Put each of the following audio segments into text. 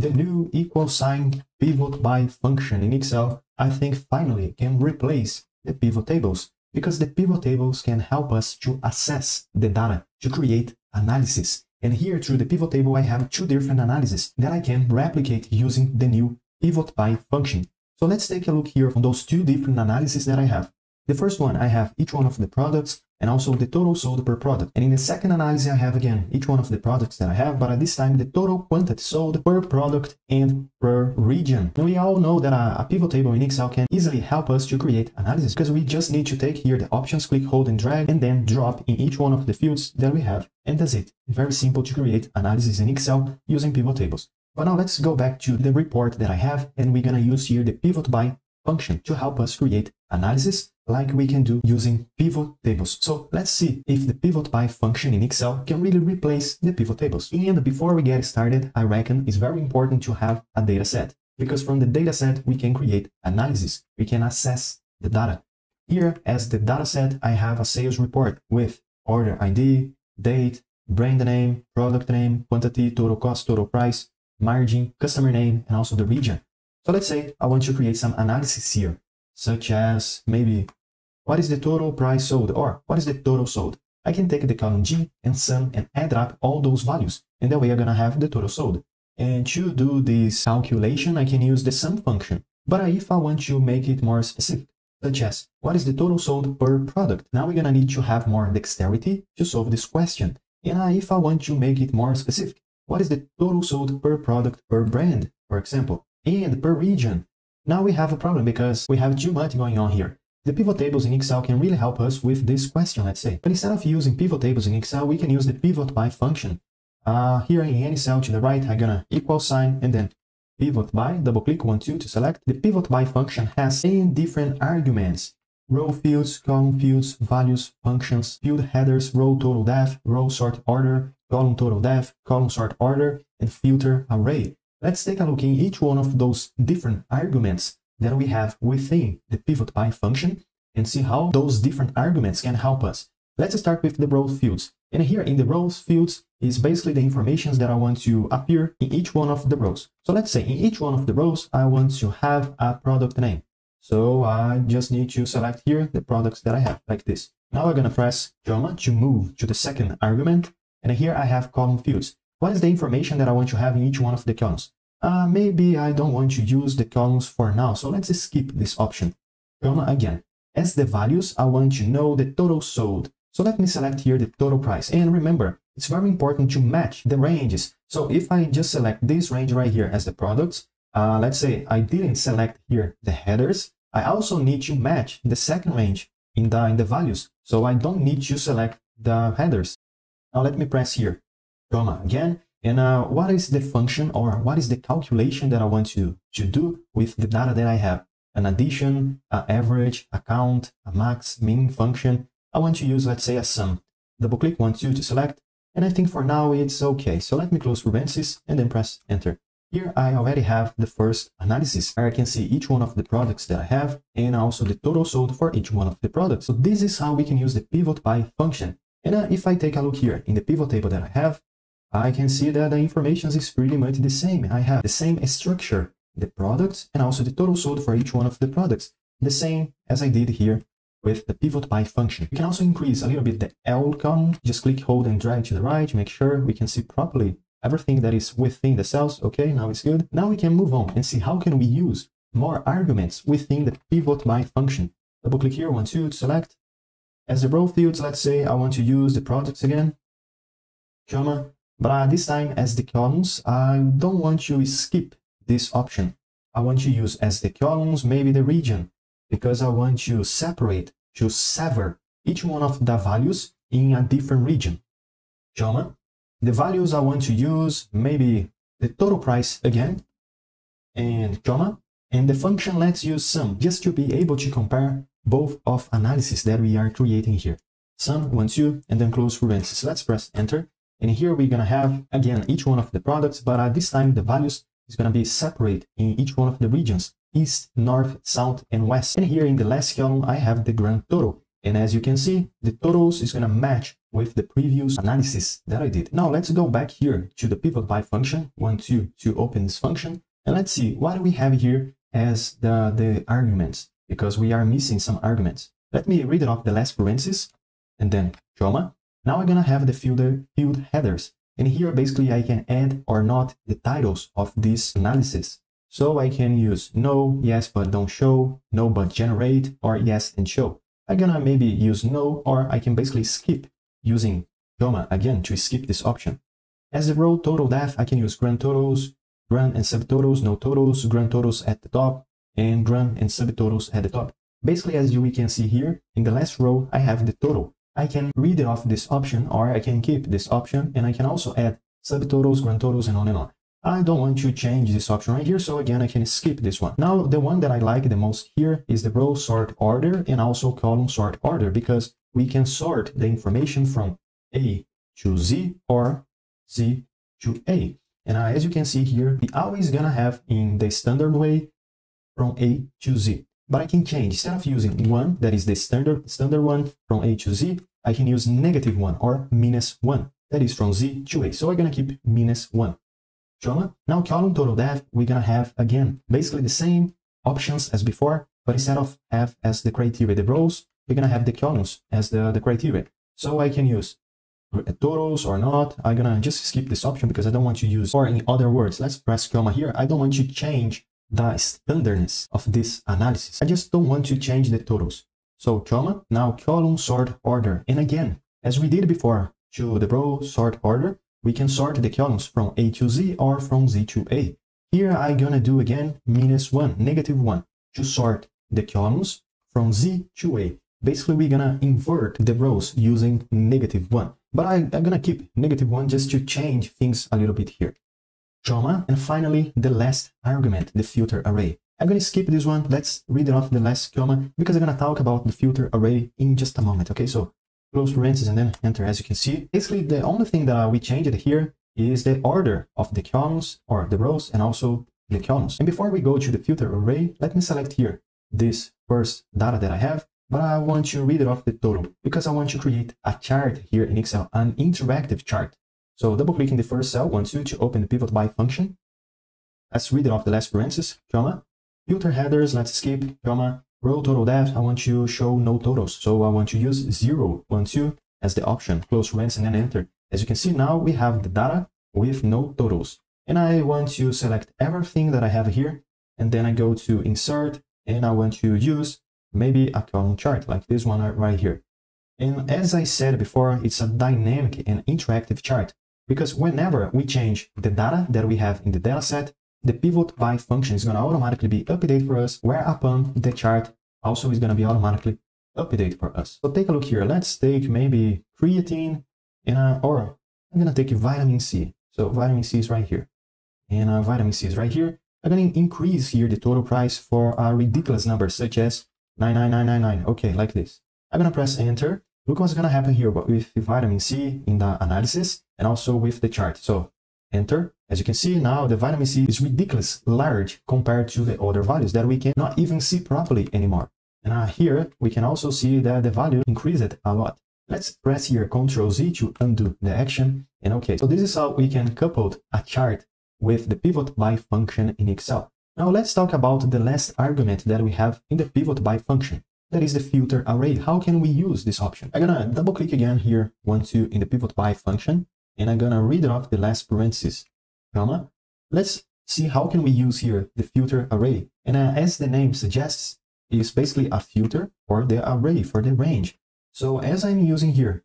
the new equal sign pivot by function in Excel, I think finally can replace the pivot tables because the pivot tables can help us to assess the data, to create analysis. And here through the pivot table, I have two different analyses that I can replicate using the new pivot by function. So let's take a look here on those two different analyses that I have. The first one, I have each one of the products and also the total sold per product. And in the second analysis, I have again each one of the products that I have, but at this time, the total quantity sold per product and per region. We all know that a, a, pivot table in Excel can easily help us to create analysis because we just need to take here the options, click, hold, and drag, and then drop in each one of the fields that we have. And that's it. Very simple to create analysis in Excel using pivot tables. But now let's go back to the report that I have, and we're gonna use here the pivot by function to help us create analysis like we can do using pivot tables. So let's see if the pivot by function in Excel can really replace the pivot tables. And before we get started, I reckon it's very important to have a data set because from the data set, we can create analysis. We can assess the data. Here as the data set, I have a sales report with order ID, date, brand name, product name, quantity, total cost, total price, margin, customer name, and also the region. So let's say I want to create some analysis here, such as maybe what is the total price sold or what is the total sold? I can take the column G and sum and add up all those values. And that way I'm to have the total sold. And to do this calculation, I can use the sum function. But if I want to make it more specific, such as what is the total sold per product? Now we're to need to have more dexterity to solve this question. And if I want to make it more specific, what is the total sold per product per brand, for example, and per region? Now we have a problem because we have too much going on here. The pivot tables in Excel can really help us with this question, let's say. But instead of using pivot tables in Excel, we can use the pivot by function. Uh, here in any cell to the right, I'm gonna equal sign and then pivot by, double click one, two to select. The pivot by function has 10 different arguments. Row fields, column fields, values, functions, field headers, row total depth, row sort order, column total depth, column sort order, and filter array. Let's take a look in each one of those different arguments that we have within the pivot by function and see how those different arguments can help us. Let's start with the rows fields. And here in the rows fields is basically the information that I want to appear in each one of the rows. So let's say in each one of the rows, I want to have a product name. So I just need to select here the products that I have like this. Now I'm going to press comma to move to the second argument. And here I have column fields. What is the information that I want to have in each one of the columns? Uh, maybe I don't want to use the columns for now, so let's skip this option. Again. As the values, I want to know the total sold. So let me select here the total price. And remember, it's very important to match the ranges. So if I just select this range right here as the products, uh, let's say I didn't select here the headers, I also need to match the second range in the, in the values. So I don't need to select the headers. Now let me press here, comma again, and uh, what is the function or what is the calculation that I want to, to do with the data that I have? An addition, an average, a count, a max, min function. I want to use, let's say, a sum. Double click one, you to select. And I think for now it's okay. So let me close parentheses and then press enter. Here I already have the first analysis where I can see each one of the products that I have and also the total sold for each one of the products. So this is how we can use the pivot by function. And uh, if I take a look here in the pivot table that I have, I can see that the information is pretty much the same. I have the same structure, the products, and also the total sold for each one of the products. The same as I did here with the pivot by function. You can also increase a little bit the L column. Just click, hold, and drag to the right. To make sure we can see properly everything that is within the cells. Okay, now it's good. Now we can move on and see how can we use more arguments within the pivot by function. Double click here, one, two, to select. As the row fields, let's say I want to use the products again, comma, but uh, this time as the columns, I don't want to skip this option. I want to use as the columns maybe the region because I want to separate, to sever each one of the values in a different region. Comma. The values I want to use maybe the total price again and comma. And the function let's use sum just to be able to compare both of analysis that we are creating here. Sum, one, two, and then close parentheses. Let's press enter and here we're going to have, again, each one of the products, but at this time, the values is going to be separate in each one of the regions, east, north, south, and west. And here in the last column, I have the grand total. And as you can see, the totals is going to match with the previous analysis that I did. Now let's go back here to the pivot by function, one, two, to open this function. And let's see what we have here as the, the arguments, because we are missing some arguments. Let me read it off the last parenthesis and then comma. Now I'm gonna have the field, field headers. And here basically I can add or not the titles of this analysis. So I can use no, yes, but don't show, no, but generate, or yes and show. I'm gonna maybe use no, or I can basically skip using comma again to skip this option. As the row total depth, I can use grand totals, grand and subtotals, no totals, grand totals at the top, and grand and subtotals at the top. Basically, as you we can see here, in the last row, I have the total. I can read off this option, or I can keep this option, and I can also add subtotals, grand totals, and on and on. I don't want to change this option right here, so again, I can skip this one. Now, the one that I like the most here is the row sort order and also column sort order, because we can sort the information from A to Z or Z to A. And as you can see here, we always gonna have in the standard way from A to Z. But I can change, instead of using 1, that is the standard, standard one from A to Z, I can use negative 1 or minus 1, that is from Z to A. So we're gonna keep minus 1. Trauma. Now column total depth, we're gonna have, again, basically the same options as before, but instead of have as the criteria the rows, we're gonna have the columns as the, the criteria. So I can use uh, totals or not. I'm gonna just skip this option because I don't want to use, or in other words, let's press comma here. I don't want to change the standardness of this analysis. I just don't want to change the totals. So comma, now column sort order. And again, as we did before to the row sort order, we can sort the columns from A to Z or from Z to A. Here I'm gonna do again minus one, negative one, to sort the columns from Z to A. Basically, we're gonna invert the rows using negative 1. But I, am gonna keep negative 1 just to change things a little bit here. Comma, and finally, the last argument, the filter array. I'm gonna skip this one. Let's read it off the last comma because I'm gonna talk about the filter array in just a moment. Okay, so close parentheses and then enter. As you can see, basically the only thing that we changed here is the order of the columns or the rows and also the columns. And before we go to the filter array, let me select here this first data that I have but I want to read it off the total because I want to create a chart here in Excel, an interactive chart. So double click in the first cell, one, two, to open the pivot by function. Let's read it off the last parenthesis, comma. Filter headers, let's skip, comma. Row total depth, I want to show no totals. So I want to use zero, one, two as the option, close parenthesis and then enter. As you can see now, we have the data with no totals. And I want to select everything that I have here. And then I go to insert and I want to use maybe a column chart like this one right here. And as I said before, it's a dynamic and interactive chart because whenever we change the data that we have in the dataset, the pivot by function is going to automatically be updated for us, whereupon the chart also is going to be automatically updated for us. So take a look here. Let's take maybe creatine and uh, or I'm going to take vitamin C. So vitamin C is right here. And uh, vitamin C is right here. I'm going to increase here the total price for a ridiculous number such as 99999. Okay, like this. I'm gonna press enter. Look what's gonna happen here with vitamin C in the analysis and also with the chart. So enter. As you can see now, the vitamin C is ridiculous large compared to the other values that we cannot even see properly anymore. And uh, here we can also see that the value increased a lot. Let's press here Ctrl Z to undo the action. And okay, so this is how we can couple a chart with the pivot by function in Excel. Now let's talk about the last argument that we have in the pivot by function. That is the filter array. How can we use this option? I'm gonna double click again here, one, two, in the pivot by function, and I'm gonna read off the last parenthesis, comma. Let's see how can we use here the filter array. And uh, as the name suggests, it's basically a filter for the array, for the range. So as I'm using here,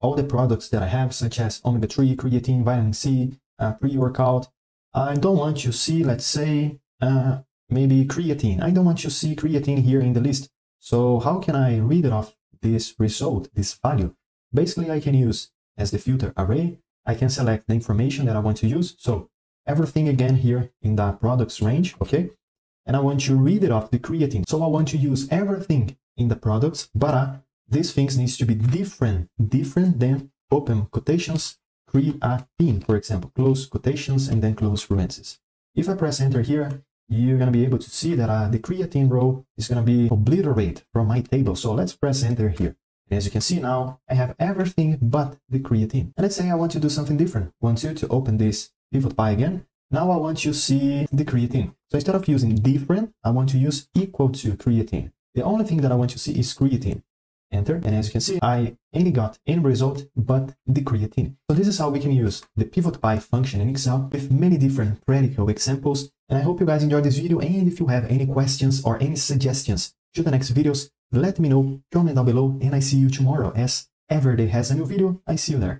all the products that I have, such as omega-3, creatine, vitamin C, uh, pre-workout, I don't want to see, let's say, uh, maybe creatine. I don't want to see creatine here in the list. So how can I read it off this result, this value? Basically, I can use as the filter array. I can select the information that I want to use. So everything again here in the products range, okay? And I want to read it off the creatine. So I want to use everything in the products, but uh, these things needs to be different, different than open quotations creatine, for example, close quotations and then close parentheses. If I press enter here, you're going to be able to see that uh, the creatine row is going to be obliterated from my table. So let's press enter here. And as you can see now, I have everything but the creatine. And let's say I want to do something different. I want you to open this pivot by again. Now I want you to see the creatine. So instead of using different, I want to use equal to creatine. The only thing that I want to see is creatine. Enter, and as you can see, I only got any result but the creatine. So this is how we can use the pivot by function in Excel with many different practical examples. And I hope you guys enjoyed this video. And if you have any questions or any suggestions to the next videos, let me know, comment down below, and I see you tomorrow. As every day has a new video, I see you there.